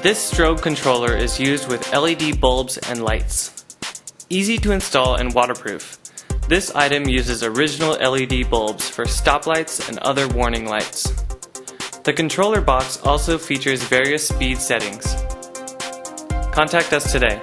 This strobe controller is used with LED bulbs and lights. Easy to install and waterproof. This item uses original LED bulbs for stoplights and other warning lights. The controller box also features various speed settings. Contact us today.